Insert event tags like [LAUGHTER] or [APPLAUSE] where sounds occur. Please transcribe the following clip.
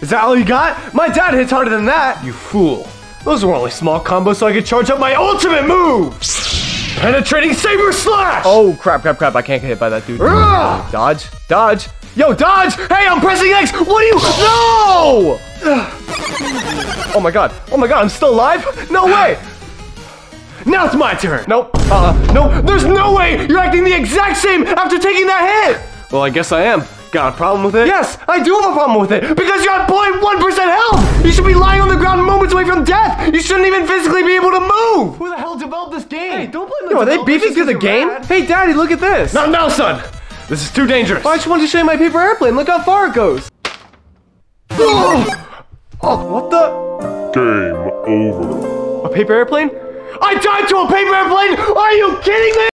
Is that all you got? My dad hits harder than that. You fool. Those were only small combos so I could charge up my ultimate move. Penetrating Saber Slash. Oh, crap, crap, crap. I can't get hit by that dude. Ugh. Dodge, dodge. Yo, dodge! Hey, I'm pressing X! What do you- No! Oh my god. Oh my god, I'm still alive? No way! Now it's my turn! Nope. Uh, no, there's no way you're acting the exact same after taking that hit! Well, I guess I am. Got a problem with it? Yes, I do have a problem with it! Because you're at 0.1% health! You should be lying on the ground moments away from death! You shouldn't even physically be able to move! Who the hell developed this game? Hey, don't blame the Yo, are they beefing just through the 'cause you're game? rad. Hey, daddy, look at this. Not now, son! This is too dangerous. I just wanted to show you my paper airplane. Look how far it goes. [GASPS] Oh, what the? Game over. A paper airplane? I died to a paper airplane? Are you kidding me?